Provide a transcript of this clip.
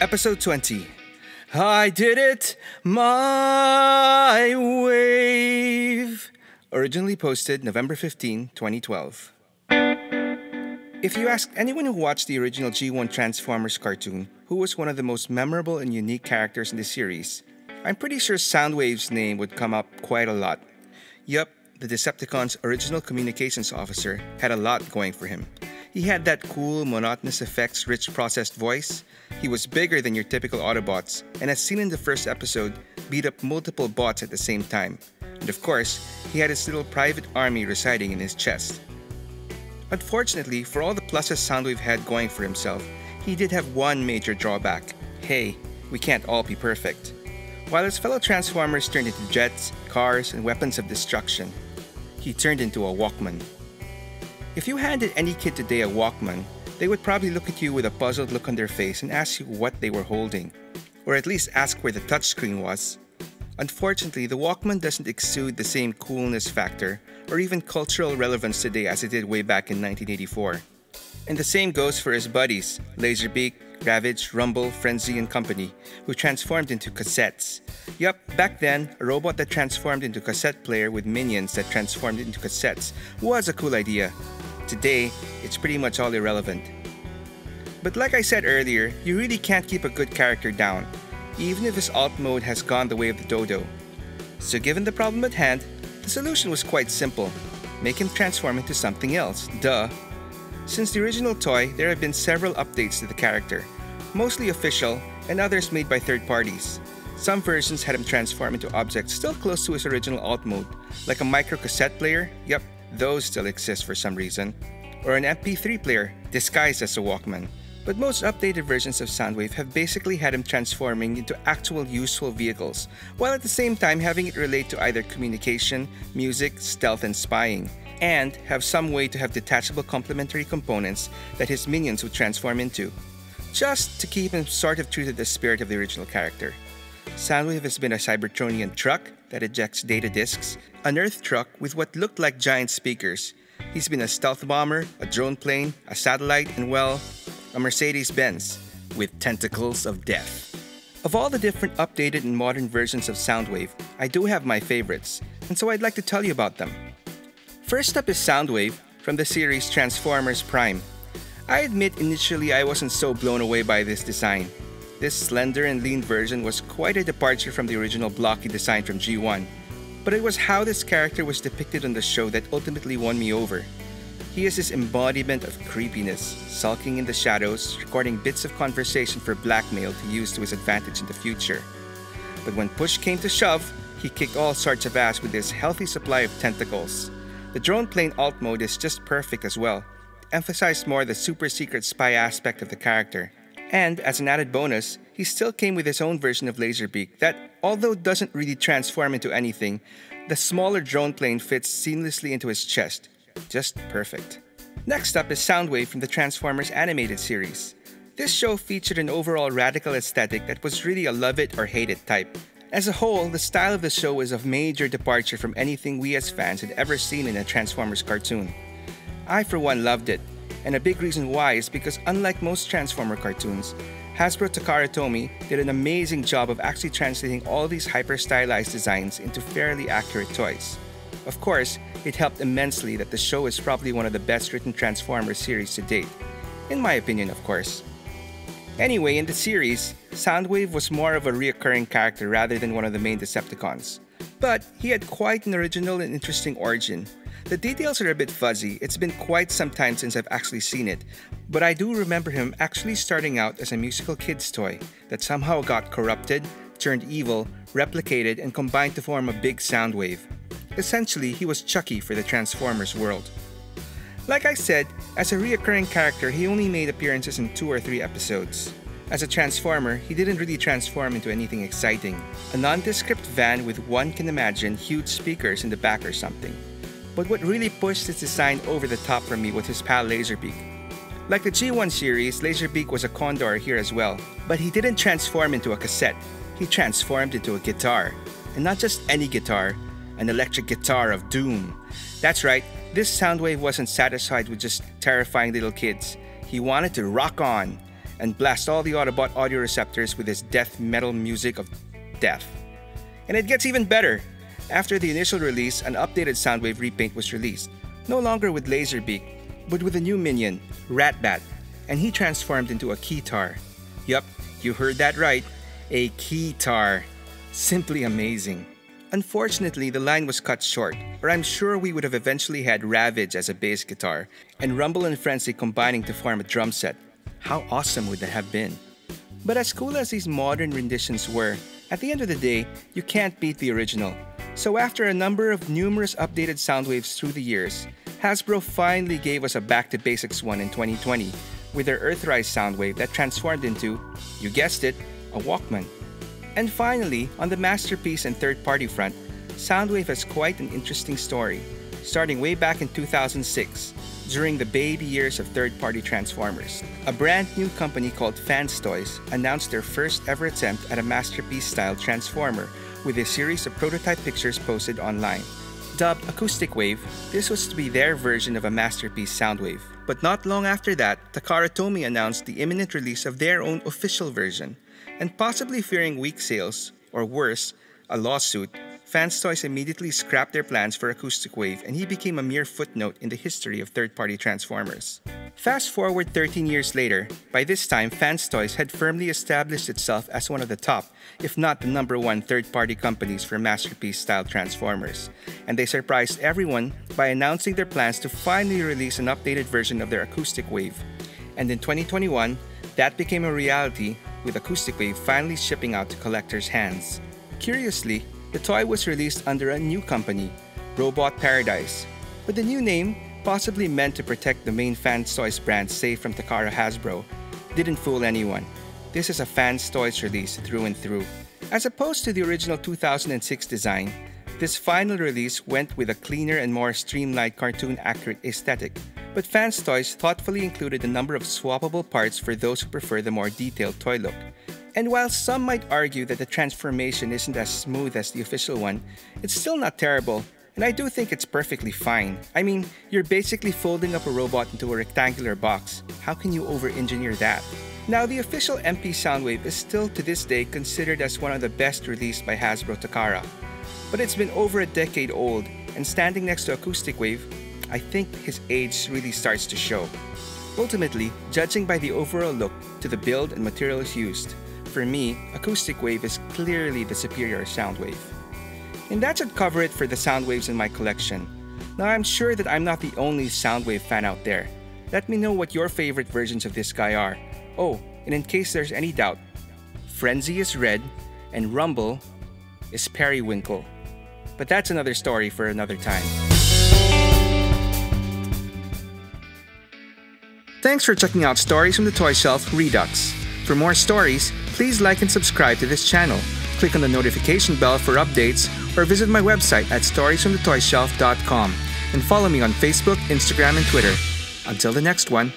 Episode 20 I Did It My Wave. Originally posted November 15, 2012. If you ask anyone who watched the original G1 Transformers cartoon who was one of the most memorable and unique characters in the series, I'm pretty sure Soundwave's name would come up quite a lot. Yup, the Decepticons' original communications officer had a lot going for him. He had that cool, monotonous effects rich processed voice. He was bigger than your typical Autobots, and as seen in the first episode, beat up multiple bots at the same time. And of course, he had his little private army residing in his chest. Unfortunately, for all the pluses Soundwave had going for himself, he did have one major drawback. Hey, we can't all be perfect. While his fellow Transformers turned into jets, cars, and weapons of destruction, he turned into a Walkman. If you handed any kid today a Walkman, they would probably look at you with a puzzled look on their face and ask you what they were holding, or at least ask where the touchscreen was. Unfortunately, the Walkman doesn't exude the same coolness factor or even cultural relevance today as it did way back in 1984. And the same goes for his buddies, Laserbeak, Ravage, Rumble, Frenzy, and company, who transformed into cassettes. Yup, back then, a robot that transformed into cassette player with minions that transformed into cassettes was a cool idea. Today, it's pretty much all irrelevant. But like I said earlier, you really can't keep a good character down, even if his alt mode has gone the way of the dodo. So given the problem at hand, the solution was quite simple. Make him transform into something else, duh. Since the original toy, there have been several updates to the character, mostly official and others made by third parties. Some versions had him transform into objects still close to his original alt mode, like a micro cassette player, yep, those still exist for some reason, or an MP3 player disguised as a Walkman. But most updated versions of Soundwave have basically had him transforming into actual useful vehicles, while at the same time having it relate to either communication, music, stealth, and spying and have some way to have detachable complementary components that his minions would transform into, just to keep him sort of true to the spirit of the original character. Soundwave has been a Cybertronian truck that ejects data disks, an Earth truck with what looked like giant speakers. He's been a stealth bomber, a drone plane, a satellite, and well, a Mercedes Benz with tentacles of death. Of all the different updated and modern versions of Soundwave, I do have my favorites, and so I'd like to tell you about them. First up is Soundwave from the series Transformers Prime. I admit initially I wasn't so blown away by this design. This slender and lean version was quite a departure from the original blocky design from G1, but it was how this character was depicted on the show that ultimately won me over. He is this embodiment of creepiness, sulking in the shadows, recording bits of conversation for blackmail to use to his advantage in the future. But when push came to shove, he kicked all sorts of ass with his healthy supply of tentacles. The drone plane alt mode is just perfect as well, emphasized more the super secret spy aspect of the character. And as an added bonus, he still came with his own version of Laserbeak that, although doesn't really transform into anything, the smaller drone plane fits seamlessly into his chest. Just perfect. Next up is Soundwave from the Transformers animated series. This show featured an overall radical aesthetic that was really a love it or hate it type, as a whole, the style of the show was of major departure from anything we as fans had ever seen in a Transformers cartoon. I, for one, loved it, and a big reason why is because, unlike most Transformer cartoons, Hasbro Takara Tomy did an amazing job of actually translating all these hyper stylized designs into fairly accurate toys. Of course, it helped immensely that the show is probably one of the best written Transformers series to date. In my opinion, of course. Anyway, in the series, Soundwave was more of a reoccurring character rather than one of the main Decepticons. But he had quite an original and interesting origin. The details are a bit fuzzy, it's been quite some time since I've actually seen it, but I do remember him actually starting out as a musical kids toy that somehow got corrupted, turned evil, replicated, and combined to form a big Soundwave. Essentially, he was Chucky for the Transformers world. Like I said, as a reoccurring character, he only made appearances in two or three episodes. As a Transformer, he didn't really transform into anything exciting. A nondescript van with one can imagine huge speakers in the back or something. But what really pushed his design over the top for me was his pal Laserbeak. Like the G1 series, Laserbeak was a Condor here as well, but he didn't transform into a cassette. He transformed into a guitar. And not just any guitar, an electric guitar of doom. That's right, this Soundwave wasn't satisfied with just terrifying little kids. He wanted to rock on. And blast all the Autobot audio receptors with his death metal music of death. And it gets even better. After the initial release, an updated Soundwave repaint was released, no longer with Laserbeak, but with a new minion, Ratbat, and he transformed into a Keytar. Yup, you heard that right, a Keytar. Simply amazing. Unfortunately, the line was cut short, or I'm sure we would have eventually had Ravage as a bass guitar, and Rumble and Frenzy combining to form a drum set. How awesome would that have been? But as cool as these modern renditions were, at the end of the day, you can't beat the original. So after a number of numerous updated Soundwaves through the years, Hasbro finally gave us a back to basics one in 2020 with their Earthrise Soundwave that transformed into, you guessed it, a Walkman. And finally, on the masterpiece and third party front, Soundwave has quite an interesting story, starting way back in 2006, during the baby years of third party Transformers. A brand new company called Fans Toys announced their first ever attempt at a masterpiece style Transformer with a series of prototype pictures posted online. Dubbed Acoustic Wave, this was to be their version of a masterpiece Soundwave. But not long after that, Takara Tomy announced the imminent release of their own official version and possibly fearing weak sales, or worse, a lawsuit, Fans Toys immediately scrapped their plans for Acoustic Wave and he became a mere footnote in the history of third party Transformers. Fast forward 13 years later, by this time, Fans Toys had firmly established itself as one of the top, if not the number one third party companies for masterpiece style Transformers. And they surprised everyone by announcing their plans to finally release an updated version of their Acoustic Wave. And in 2021, that became a reality with Acoustic Wave finally shipping out to collectors' hands. Curiously, the toy was released under a new company, Robot Paradise, but the new name, possibly meant to protect the main Fans Toys brand safe from Takara Hasbro, didn't fool anyone. This is a Fans Toys release through and through. As opposed to the original 2006 design, this final release went with a cleaner and more streamlined cartoon accurate aesthetic, but Fans Toys thoughtfully included a number of swappable parts for those who prefer the more detailed toy look. And while some might argue that the transformation isn't as smooth as the official one, it's still not terrible, and I do think it's perfectly fine. I mean, you're basically folding up a robot into a rectangular box. How can you over engineer that? Now, the official MP Soundwave is still to this day considered as one of the best released by Hasbro Takara. But it's been over a decade old, and standing next to Acoustic Wave, I think his age really starts to show. Ultimately, judging by the overall look to the build and materials used, for me, Acoustic Wave is clearly the superior Soundwave. And that should cover it for the Soundwaves in my collection. Now I'm sure that I'm not the only Soundwave fan out there. Let me know what your favorite versions of this guy are. Oh, and in case there's any doubt, Frenzy is red and Rumble is periwinkle. But that's another story for another time. Thanks for checking out Stories from the Toy Shelf Redux. For more stories, please like and subscribe to this channel. Click on the notification bell for updates or visit my website at storiesfromthetoyshelf.com and follow me on Facebook, Instagram, and Twitter. Until the next one,